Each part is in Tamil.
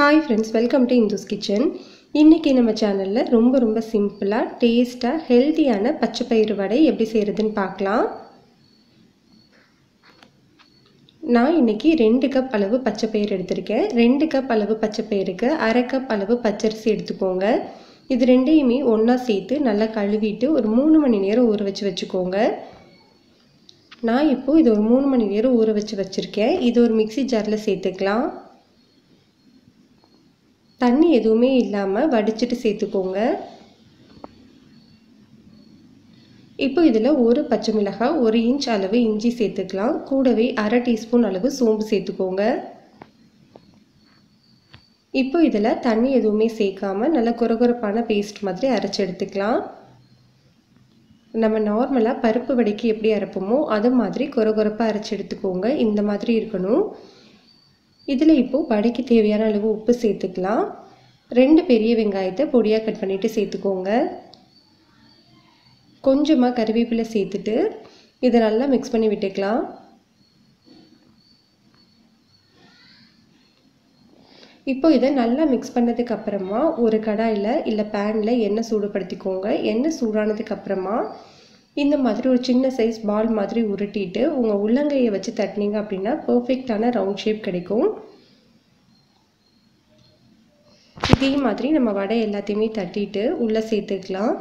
Hi friends welcome to Indhu's kitchen இன்றைக்கி நம்ம சேனலில் ரொம்ப ரொம்ப சிம்பிளாக டேஸ்ட்டாக ஹெல்த்தியான பச்சைப்பயிறு வடை எப்படி செய்கிறதுன்னு பார்க்கலாம். நான் இன்றைக்கி ரெண்டு கப் அளவு பச்சை பயிறு எடுத்திருக்கேன். ரெண்டு கப் அளவு பச்சை பயிருக்கு அரை கப் அளவு பச்சரிசி எடுத்துக்கோங்க. இது ரெண்டையுமே ஒன்றா சேர்த்து நல்லா கழுவிட்டு ஒரு மூணு மணி நேரம் ஊற வச்சு வச்சுக்கோங்க. நான் இப்போது இது ஒரு மூணு மணி நேரம் ஊற வச்சு வச்சுருக்கேன். இது ஒரு மிக்சி ஜாரில் சேர்த்துக்கலாம். தண்ணி எதுவுமே இல்லாமல் வடிச்சிட்டு சேர்த்துக்கோங்க. இப்போ இதில் ஒரு பச்சை மிளகாய் ஒரு இன்ச் அளவு இஞ்சி சேர்த்துக்கலாம். கூடவே அரை டீஸ்பூன் அளவு சோம்பு சேர்த்துக்கோங்க. இப்போ இதில் தண்ணி எதுவுமே சேர்க்காம நல்ல குறகுறப்பான பேஸ்ட் மாதிரி அரைச்சி எடுத்துக்கலாம். நம்ம நார்மலாக பருப்பு வடைக்கு எப்படி அரைப்போமோ அது மாதிரி குறகுறப்பாக அரைச்சி எடுத்துக்கோங்க. இந்த மாதிரி இருக்கணும். இதில் இப்போது வடைக்கு தேவையான அளவு உப்பு சேர்த்துக்கலாம். ரெண்டு பெரிய வெங்காயத்தை பொடியாக கட் பண்ணிவிட்டு சேர்த்துக்கோங்க. கொஞ்சமாக கருவேப்பிலை சேர்த்துட்டு இதை நல்லா மிக்ஸ் பண்ணி விட்டுக்கலாம். இப்போ இதை நல்லா மிக்ஸ் பண்ணதுக்கு அப்புறமா ஒரு கடாயில் இல்லை பேனில் எண்ணெய் சூடுபடுத்திக்கோங்க. எண்ணெய் சூடானதுக்கு அப்புறமா இந்த மாதிரி ஒரு சின்ன சைஸ் பால் மாதிரி உருட்டிட்டு உங்கள் உள்ளங்கையை வச்சு தட்டினீங்க அப்படின்னா பர்ஃபெக்டான ரவுண்ட் ஷேப் கிடைக்கும். இதே மாதிரி நம்ம வடை எல்லாத்தையுமே தட்டிட்டு உள்ளே சேர்த்துக்கலாம்.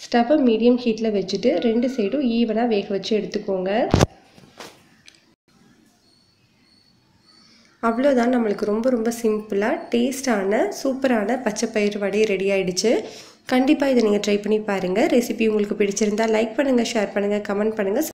ஸ்டவ்வை மீடியம் ஹீட்டில் வச்சுட்டு ரெண்டு சைடும் ஈவனாக வேக வச்சு எடுத்துக்கோங்க. அவ்வளோதான் நம்மளுக்கு ரொம்ப ரொம்ப சிம்பிளாக டேஸ்டான சூப்பரான பச்சை பயிர் வடை ரெடி ஆகிடுச்சு கண்டிப்பாக இதை நீங்கள் ட்ரை பண்ணி பாருங்கள் ரெசிபி உங்களுக்கு பிடிச்சிருந்தா லைக் பண்ணுங்கள் ஷேர் பண்ணுங்கள் கமெண்ட் பண்ணுங்கள்